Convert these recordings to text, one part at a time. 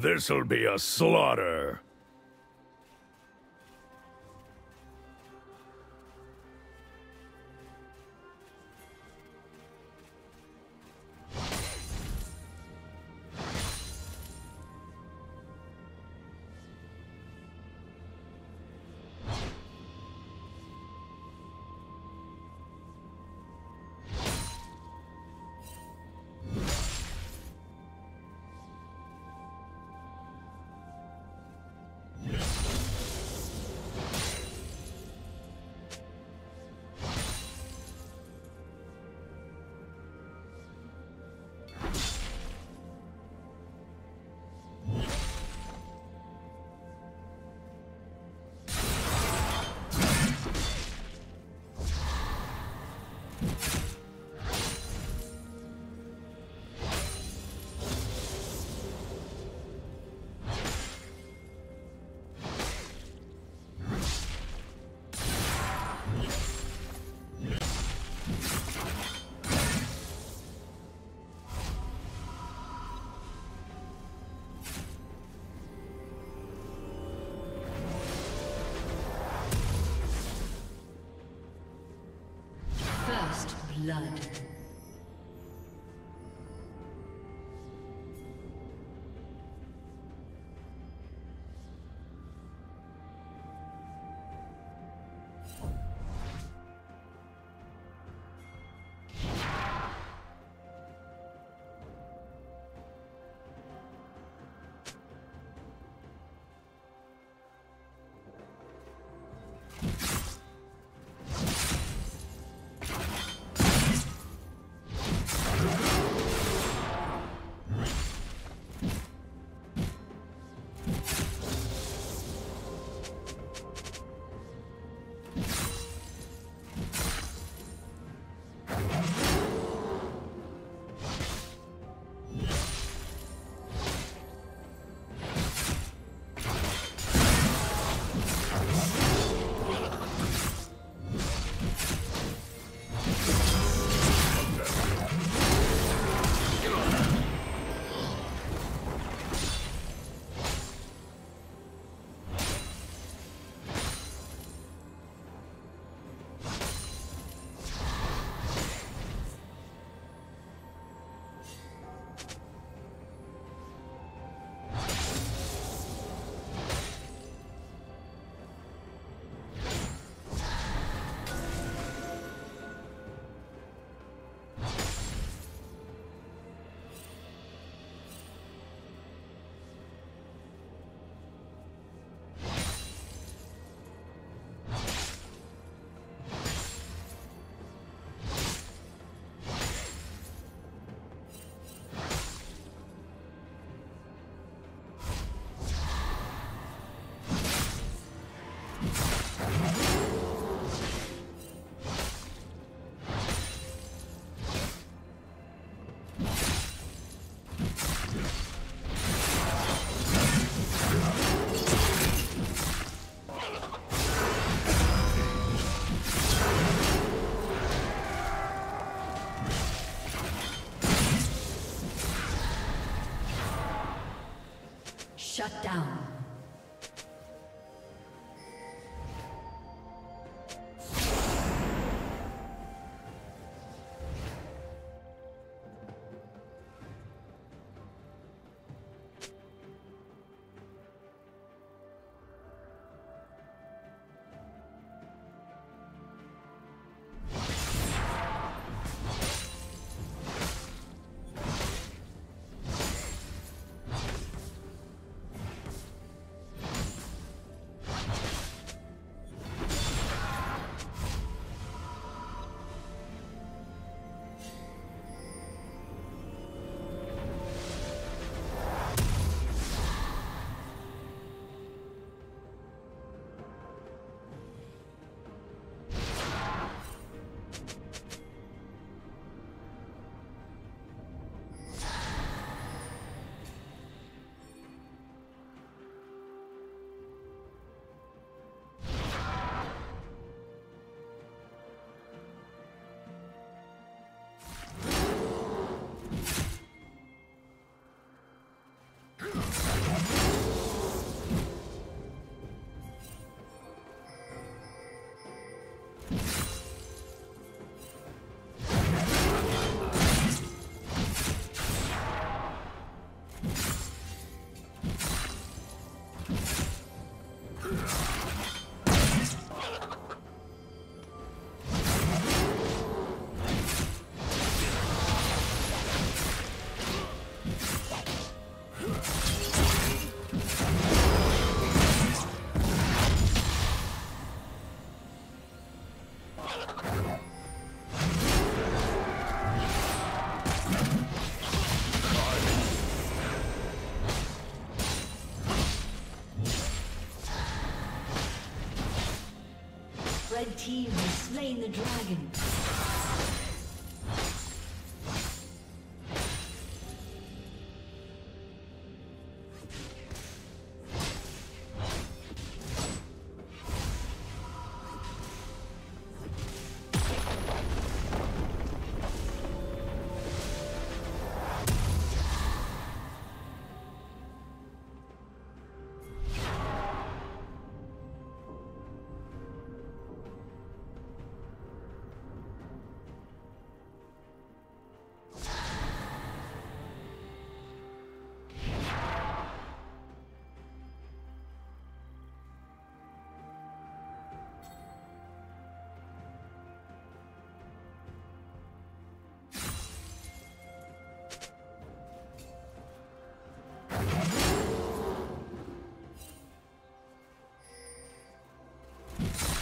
This'll be a slaughter. Blood. Shut down. you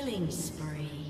Killing spree.